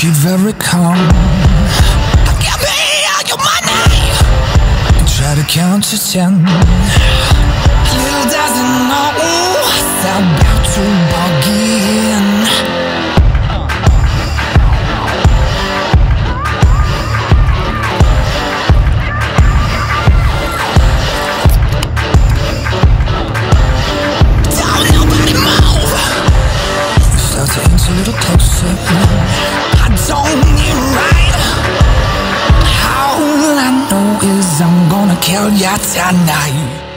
keep very calm. Give me all your money. Try to count to ten. Little does it know what's about to begin. Don't nobody move. Start to inch a little closer. kill you tonight.